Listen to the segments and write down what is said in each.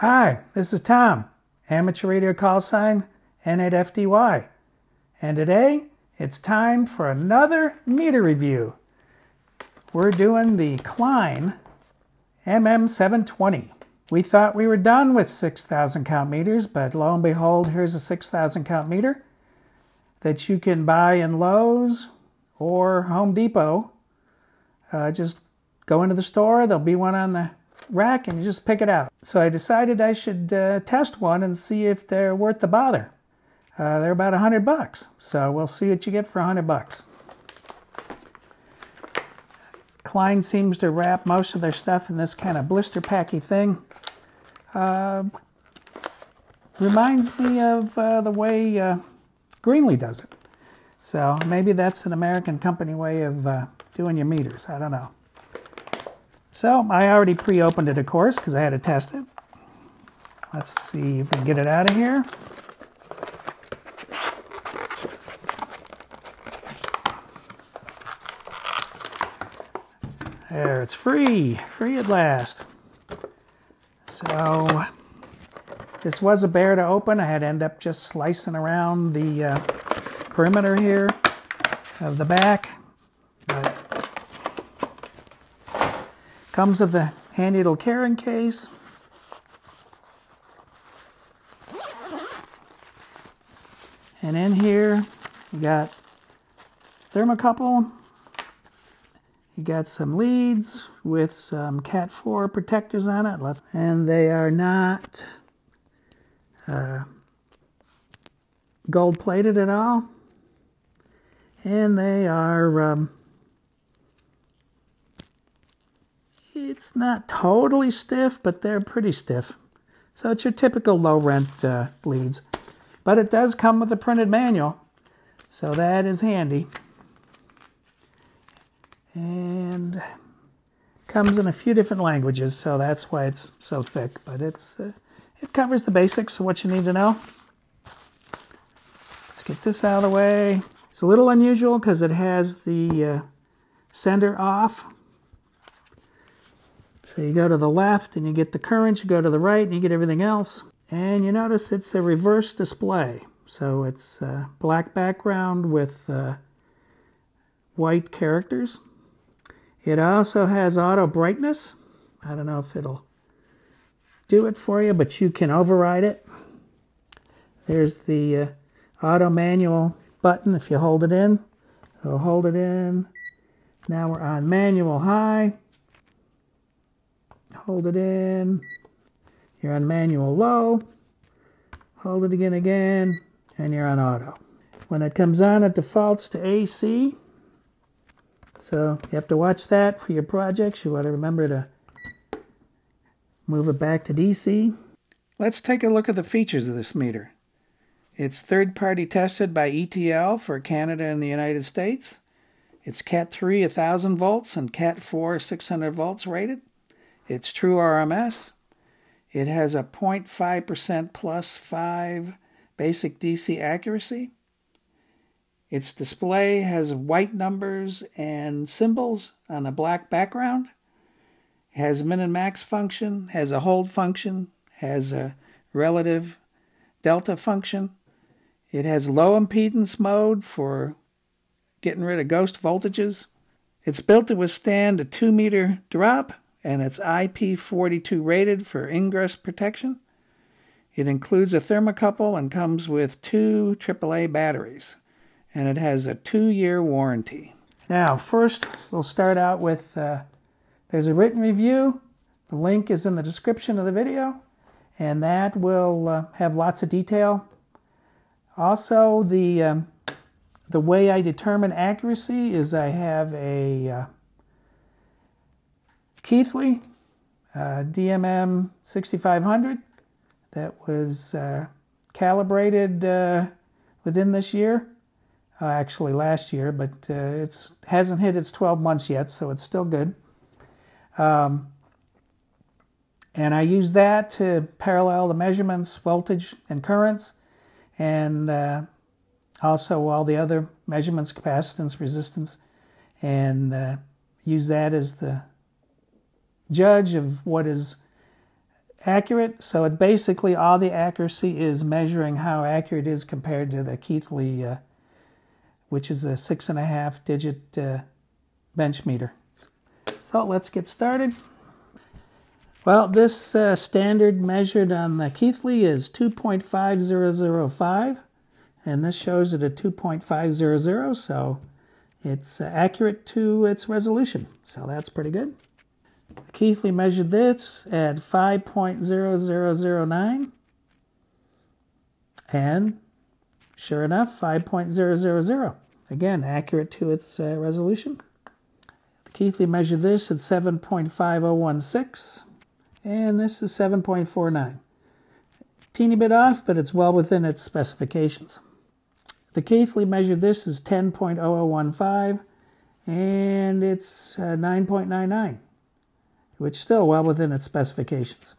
Hi, this is Tom, amateur radio call sign N8FDY. And today it's time for another meter review. We're doing the Klein MM720. We thought we were done with 6,000 count meters, but lo and behold, here's a 6,000 count meter that you can buy in Lowe's or Home Depot. Uh, just go into the store, there'll be one on the rack and you just pick it out. So I decided I should uh, test one and see if they're worth the bother. Uh, they're about a hundred bucks, so we'll see what you get for a hundred bucks. Klein seems to wrap most of their stuff in this kind of blister packy thing. Uh, reminds me of uh, the way uh, Greenlee does it. So maybe that's an American company way of uh, doing your meters. I don't know. So I already pre-opened it, of course, because I had to test it. Let's see if we can get it out of here. There, it's free, free at last. So this was a bear to open. I had to end up just slicing around the uh, perimeter here of the back. Comes with a handy little carrying case. And in here, you got thermocouple. You got some leads with some Cat 4 protectors on it. And they are not uh, gold plated at all. And they are um, it's not totally stiff, but they're pretty stiff. So it's your typical low rent uh, leads. But it does come with a printed manual, so that is handy. And comes in a few different languages, so that's why it's so thick. But it's uh, it covers the basics of what you need to know. Let's get this out of the way. It's a little unusual because it has the uh, sender off so you go to the left and you get the current, you go to the right and you get everything else. And you notice it's a reverse display. So it's a black background with uh, white characters. It also has auto brightness. I don't know if it'll do it for you, but you can override it. There's the uh, auto manual button if you hold it in. it'll hold it in. Now we're on manual high hold it in. You're on manual low. Hold it again, again, and you're on auto. When it comes on, it defaults to AC. So you have to watch that for your projects. You want to remember to move it back to DC. Let's take a look at the features of this meter. It's third party tested by ETL for Canada and the United States. It's Cat 3 1000 volts and Cat 4 600 volts rated. It's true RMS. It has a 0.5% plus 5 basic DC accuracy. Its display has white numbers and symbols on a black background. It has min and max function, has a hold function, has a relative delta function. It has low impedance mode for getting rid of ghost voltages. It's built to withstand a 2 meter drop and it's IP42 rated for ingress protection. It includes a thermocouple and comes with two AAA batteries, and it has a two year warranty. Now, first, we'll start out with uh, there's a written review. The link is in the description of the video, and that will uh, have lots of detail. Also, the um, the way I determine accuracy is I have a uh, Keithley, uh, DMM 6500, that was uh, calibrated uh, within this year. Uh, actually, last year, but uh, it hasn't hit its 12 months yet, so it's still good. Um, and I use that to parallel the measurements, voltage, and currents, and uh, also all the other measurements, capacitance, resistance, and use that as the judge of what is accurate. So it basically all the accuracy is measuring how accurate it is compared to the Keithley, uh, which is a six and a half digit uh, bench meter. So let's get started. Well, this uh, standard measured on the Keithley is 2.5005, and this shows it at 2.500, so it's accurate to its resolution. So that's pretty good. Keithley measured this at 5.0009, and sure enough, 5.000. Again, accurate to its uh, resolution. Keithley measured this at 7.5016 and this is 7.49. Teeny bit off, but it's well within its specifications. The Keithley measured this is 10.0015, and it's uh, 9.99, which is still well within its specifications.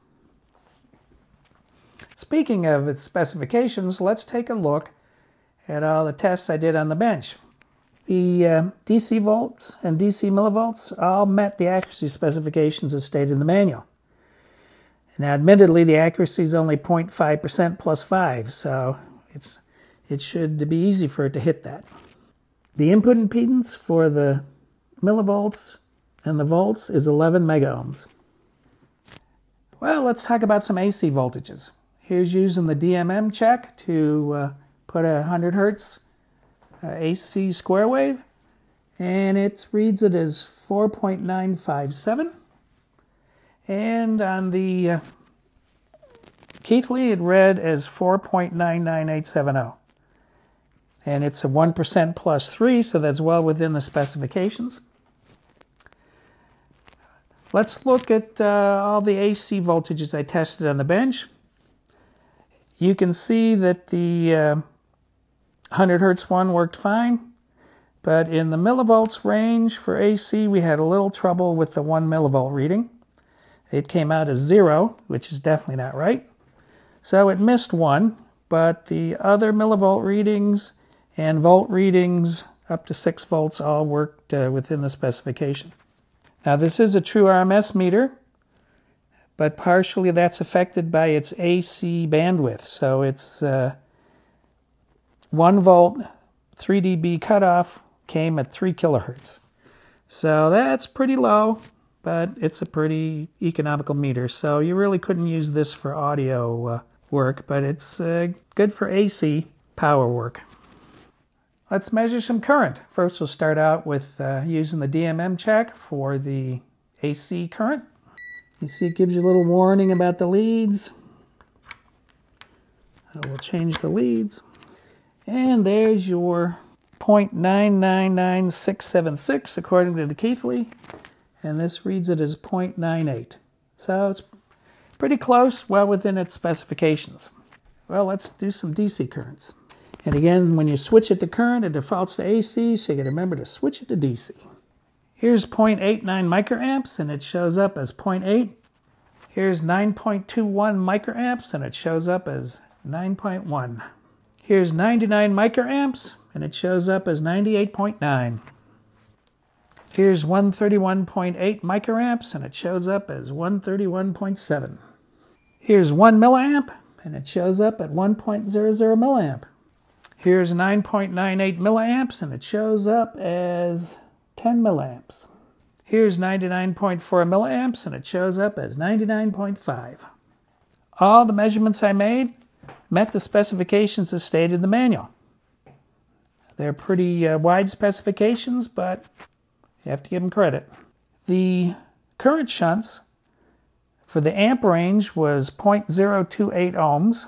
Speaking of its specifications, let's take a look at all the tests I did on the bench. The uh, DC volts and DC millivolts all met the accuracy specifications as stated in the manual. Now, admittedly, the accuracy is only 0.5% plus 5, so it's it should be easy for it to hit that. The input impedance for the millivolts and the volts is 11 megohms. Well, let's talk about some AC voltages. Here's using the DMM check to uh, put a 100 hertz uh, AC square wave, and it reads it as 4.957. And on the uh, Keithley, it read as 4.99870. And it's a 1% plus 3, so that's well within the specifications. Let's look at uh, all the AC voltages I tested on the bench. You can see that the uh, 100 hertz one worked fine, but in the millivolts range for AC, we had a little trouble with the 1 millivolt reading. It came out as zero, which is definitely not right. So it missed one, but the other millivolt readings and volt readings up to 6 volts all worked uh, within the specification. Now this is a true RMS meter, but partially that's affected by its AC bandwidth. So it's uh, 1 volt 3 dB cutoff came at 3 kilohertz. So that's pretty low but it's a pretty economical meter. So you really couldn't use this for audio uh, work, but it's uh, good for AC power work. Let's measure some current. First, we'll start out with uh, using the DMM check for the AC current. You see, it gives you a little warning about the leads. we'll change the leads. And there's your 0.999676 according to the Keithley and this reads it as 0.98. So it's pretty close, well within its specifications. Well, let's do some DC currents. And again, when you switch it to current, it defaults to AC, so you gotta remember to switch it to DC. Here's 0.89 microamps, and it shows up as 0.8. Here's 9.21 microamps, and it shows up as 9.1. Here's 99 microamps, and it shows up as 98.9. Here's 131.8 microamps and it shows up as 131.7. Here's 1 milliamp and it shows up at 1.00 milliamp. Here's 9.98 milliamps and it shows up as 10 milliamps. Here's 99.4 milliamps and it shows up as 99.5. All the measurements I made met the specifications as stated in the manual. They're pretty uh, wide specifications, but you have to give them credit. The current shunts for the amp range was 0.028 ohms.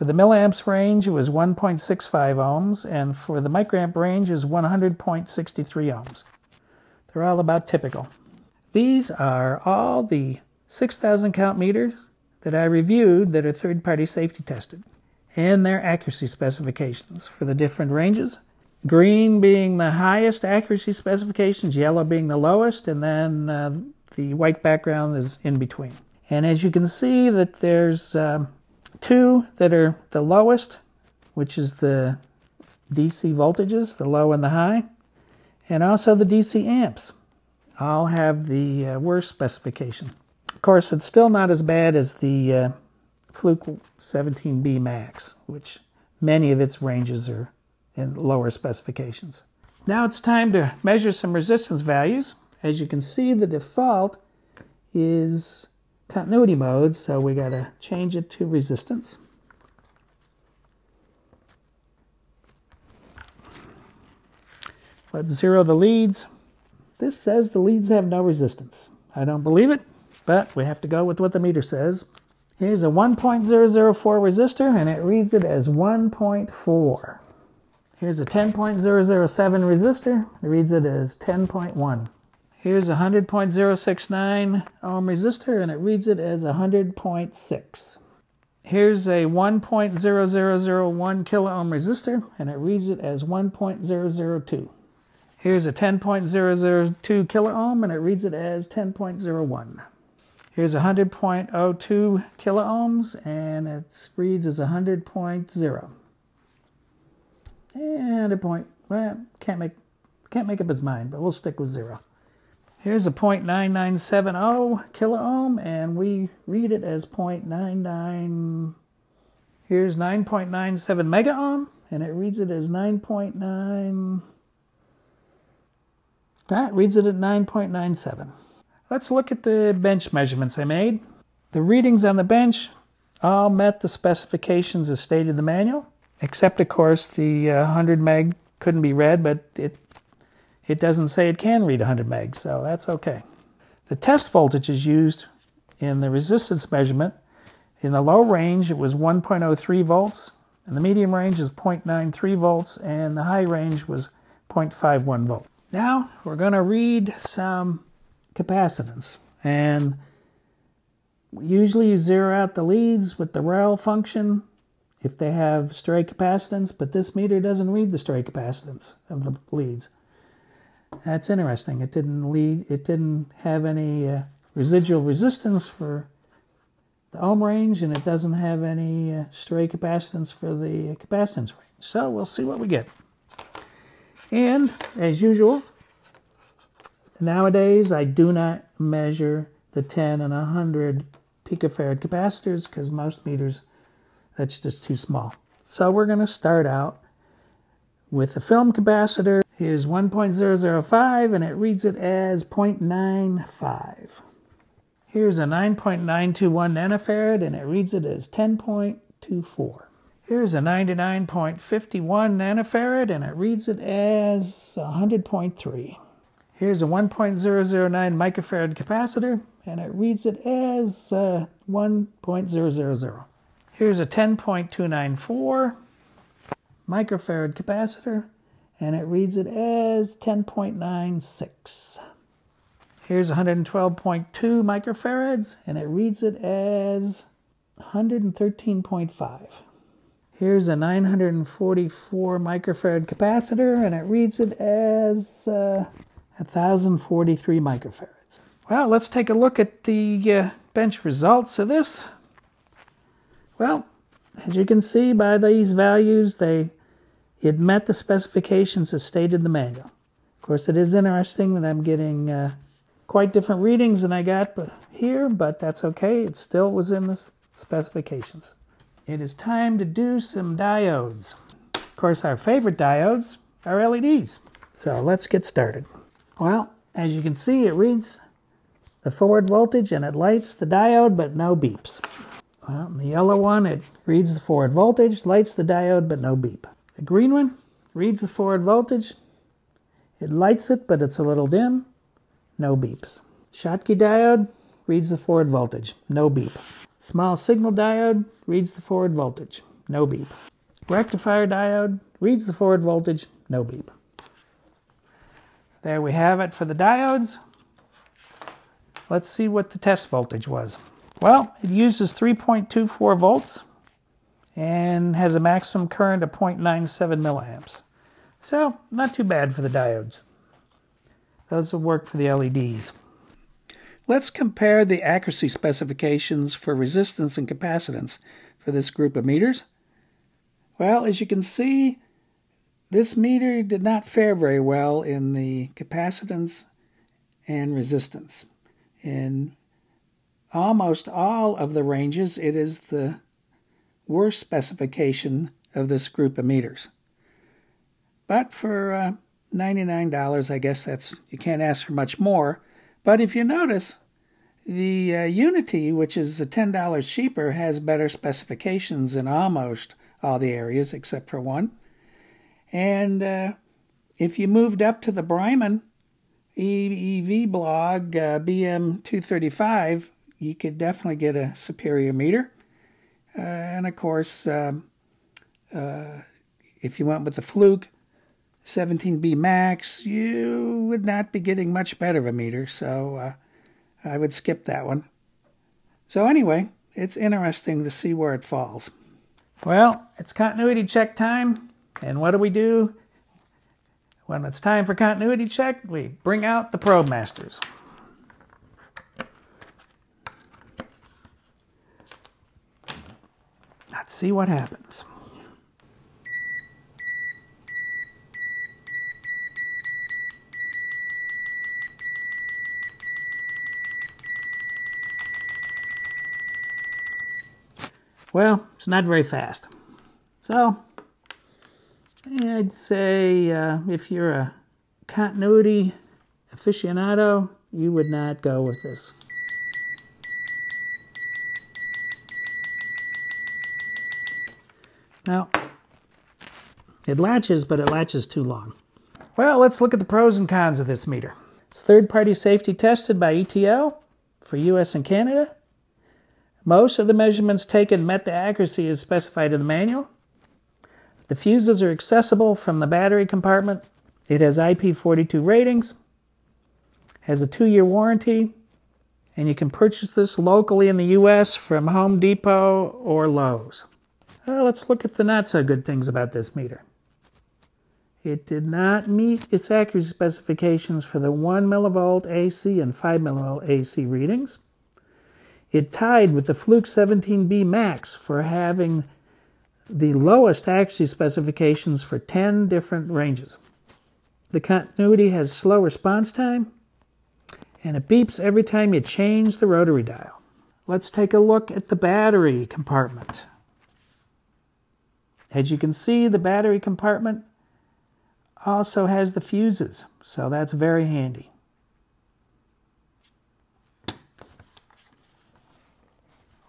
For the milliamps range, it was 1.65 ohms, and for the microamp range is 100.63 ohms. They're all about typical. These are all the 6,000 count meters that I reviewed that are third party safety tested, and their accuracy specifications for the different ranges green being the highest accuracy specifications, yellow being the lowest, and then uh, the white background is in between. And as you can see that there's um, two that are the lowest, which is the DC voltages, the low and the high, and also the DC amps all have the uh, worst specification. Of course, it's still not as bad as the uh, Fluke 17B Max, which many of its ranges are in lower specifications. Now it's time to measure some resistance values. As you can see, the default is continuity mode, so we got to change it to resistance. Let's zero the leads. This says the leads have no resistance. I don't believe it, but we have to go with what the meter says. Here's a 1.004 resistor, and it reads it as 1.4. Here's a 10.007 resistor, it reads it as 10.1. Here's a 100.069 ohm resistor, and it reads it as 100.6. Here's a 1.0001 kilo ohm resistor, and it reads it as 1.002. Here's a 10.002 kilo ohm and it reads it as 10.01. Here's a 100.02 kilo ohms and it reads as 100.0. And a point, well, can't make, can't make up his mind, but we'll stick with zero. Here's a 0.9970 kilo ohm and we read it as 0.99. Here's 9.97 mega ohm and it reads it as 9.9. That reads it at 9.97. Let's look at the bench measurements I made. The readings on the bench all met the specifications as stated in the manual, except of course the uh, 100 meg couldn't be read, but it it doesn't say it can read 100 meg, so that's okay. The test voltage is used in the resistance measurement. In the low range, it was 1.03 volts. In the medium range is 0.93 volts, and the high range was 0.51 volt. Now we're going to read some capacitance. And usually you zero out the leads with the REL function if they have stray capacitance, but this meter doesn't read the stray capacitance of the leads. That's interesting. It didn't lead. It didn't have any uh, residual resistance for the ohm range, and it doesn't have any uh, stray capacitance for the capacitance range. So we'll see what we get. And as usual, nowadays I do not measure the 10 and 100 picofarad capacitors because most meters that's just too small. So we're going to start out with the film capacitor. Here's 1.005 and it reads it as 0.95. Here's a 9.921 nanofarad and it reads it as 10.24. Here's a 99.51 nanofarad and it reads it as 100.3. Here's a 1.009 microfarad capacitor and it reads it as uh, 1.000. Here's a 10.294 microfarad capacitor and it reads it as 10.96. Here's 112.2 microfarads and it reads it as 113.5. Here's a 944 microfarad capacitor, and it reads it as uh, 1043 microfarads. Well, let's take a look at the uh, bench results of this. Well, as you can see by these values, they it met the specifications as stated in the manual. Of course, it is interesting that I'm getting uh, quite different readings than I got here, but that's okay. It still was in the specifications. It is time to do some diodes. Of course, our favorite diodes are LEDs. So let's get started. Well, as you can see, it reads the forward voltage and it lights the diode, but no beeps. Well, the yellow one, it reads the forward voltage, lights the diode, but no beep. The green one reads the forward voltage, it lights it, but it's a little dim, no beeps. Schottky diode reads the forward voltage, no beep. Small signal diode reads the forward voltage, no beep. Rectifier diode reads the forward voltage, no beep. There we have it for the diodes. Let's see what the test voltage was. Well, it uses 3.24 volts and has a maximum current of 0.97 milliamps. So, not too bad for the diodes. Those will work for the LEDs. Let's compare the accuracy specifications for resistance and capacitance for this group of meters. Well, as you can see, this meter did not fare very well in the capacitance and resistance. In almost all of the ranges, it is the worst specification of this group of meters. But for uh, $99, I guess that's you can't ask for much more. But if you notice, the uh, UNI-T, which is $10 cheaper, has better specifications in almost all the areas except for one. And uh, if you moved up to the Brymen EV blog uh, BM235, you could definitely get a superior meter. Uh, and of course, um, uh, if you went with the Fluke 17B Max, you would not be getting much better of a meter. So uh, I would skip that one. So anyway, it's interesting to see where it falls. Well, it's continuity check time. And what do we do? When it's time for continuity check, we bring out the probe masters. Let's see what happens. Well, it's not very fast. So, I'd say uh, if you're a continuity aficionado, you would not go with this. Now, it latches, but it latches too long. Well, let's look at the pros and cons of this meter. It's third party safety tested by ETL for US and Canada. Most of the measurements taken met the accuracy as specified in the manual. The fuses are accessible from the battery compartment. It has IP42 ratings, has a two year warranty, and you can purchase this locally in the US from Home Depot or Lowe's. Well, let's look at the not so good things about this meter. It did not meet its accuracy specifications for the 1 millivolt AC and 5 millivolt AC readings. It tied with the Fluke 17B Max for having the lowest accuracy specifications for 10 different ranges. The continuity has slow response time, and it beeps every time you change the rotary dial. Let's take a look at the battery compartment. As you can see, the battery compartment also has the fuses, so that's very handy.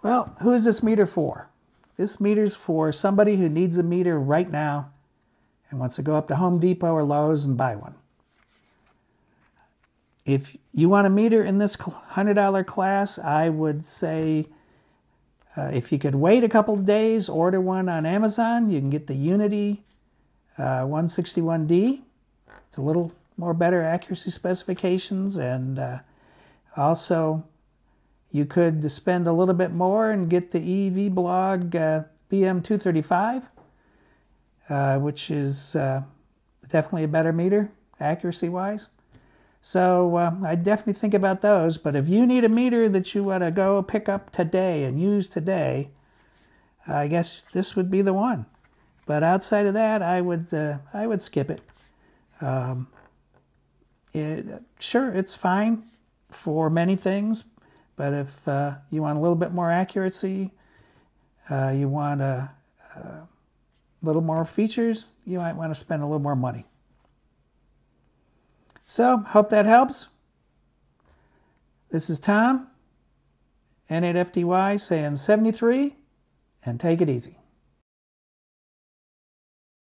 Well, who is this meter for? This meter's for somebody who needs a meter right now and wants to go up to Home Depot or Lowe's and buy one. If you want a meter in this $100 class, I would say uh, if you could wait a couple of days, order one on Amazon. You can get the UNI-T uh, 161D. It's a little more better accuracy specifications and uh, also you could spend a little bit more and get the EEVblog uh, BM235, uh, which is uh, definitely a better meter accuracy wise. So uh, I definitely think about those. But if you need a meter that you want to go pick up today and use today, I guess this would be the one. But outside of that, I would uh, I would skip it. Um, it. Sure, it's fine for many things, but if uh, you want a little bit more accuracy, uh, you want a, a little more features, you might want to spend a little more money. So, hope that helps. This is Tom, N8FDY, saying 73, and take it easy.